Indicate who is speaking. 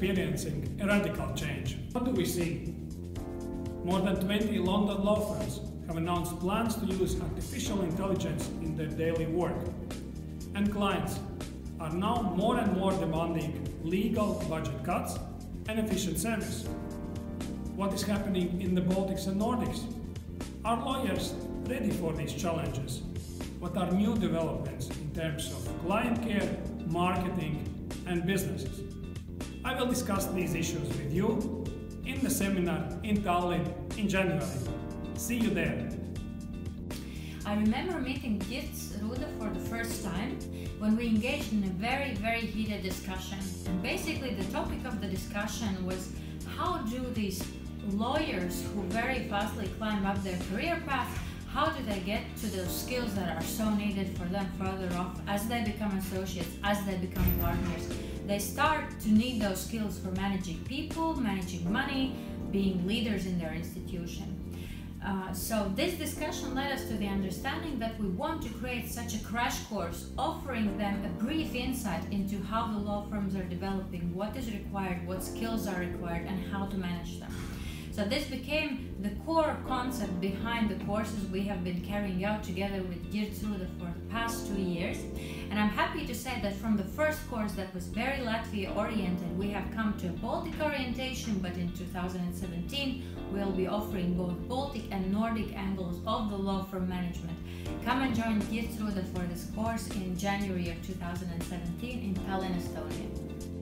Speaker 1: facing a radical change. What do we see? More than 20 London law firms have announced plans to use artificial intelligence in their daily work. And clients are now more and more demanding legal budget cuts and efficient service. What is happening in the Baltics and Nordics? Are lawyers ready for these challenges? What are new developments in terms of client care, marketing, and businesses? I will discuss these issues with you in the seminar in Tallinn in January. See you there.
Speaker 2: I remember meeting Geert Rude for the first time when we engaged in a very, very heated discussion. And basically, the topic of the discussion was how do these lawyers who very fastly climb up their career path how do they get to those skills that are so needed for them further off as they become associates, as they become partners? They start to need those skills for managing people, managing money, being leaders in their institution. Uh, so this discussion led us to the understanding that we want to create such a crash course offering them a brief insight into how the law firms are developing, what is required, what skills are required and how to manage them. So this became the core concept behind the courses we have been carrying out together with Geertrude for the past two years. And I'm happy to say that from the first course that was very Latvia oriented, we have come to a Baltic orientation, but in 2017 we'll be offering both Baltic and Nordic angles of the law firm management. Come and join Geertrude for this course in January of 2017 in Tallinn, Estonia.